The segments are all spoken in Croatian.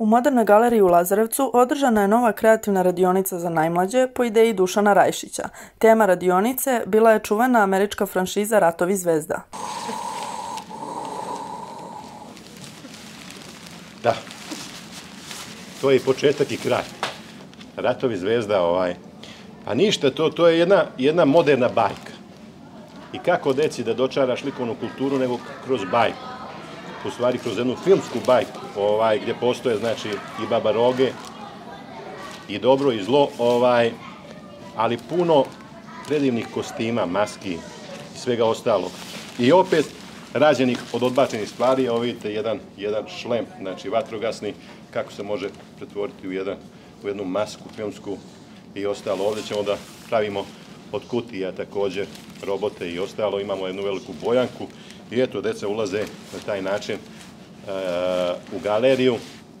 U Modernoj galeriji u Lazarevcu održana je nova kreativna radionica za najmlađe po ideji Dušana Rajšića. Tema radionice bila je čuvena američka franšiza Ratovi zvezda. Da. To je i početak i kraj. Ratovi zvezda, ovaj. Pa ništa, to, to je jedna, jedna moderna bajka. I kako deci da dočaraš likovnu kulturu nego kroz bajku u stvari kroz jednu filmsku bajku, ovaj, gdje postoje znači i baba roge, i dobro i zlo, ovaj, ali puno predivnih kostima, maski i svega ostalog. I opet rađenih od odbačenih stvari, evo vidite jedan, jedan šlem, znači vatrogasni, kako se može pretvoriti u, jedan, u jednu masku filmsku i ostalo. Ovdje ćemo da pravimo od kutija također robote i ostalo. Imamo jednu veliku bojanku i eto, deca ulaze na taj način e, u galeriju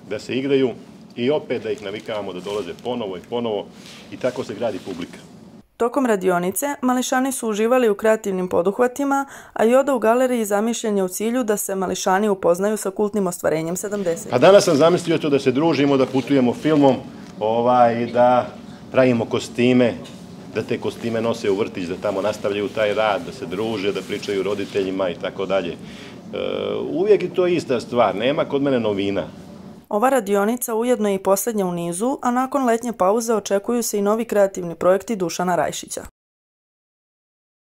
da se igraju i opet da ih navikavamo da dolaze ponovo i ponovo i tako se gradi publika. Tokom radionice, mališani su uživali u kreativnim poduhvatima, a i oda u galeriji zamišljen je u cilju da se mališani upoznaju sa kultnim ostvarenjem 70. A danas sam zamislio to da se družimo, da putujemo filmom, ovaj, da pravimo kostime, da te kostime nose u vrtić, da tamo nastavljaju taj rad, da se druže, da pričaju roditeljima i tako dalje. E, uvijek je to ista stvar, nema kod mene novina. Ova radionica ujedno je i posljednja u nizu, a nakon letnje pauze očekuju se i novi kreativni projekti Dušana Rajšića.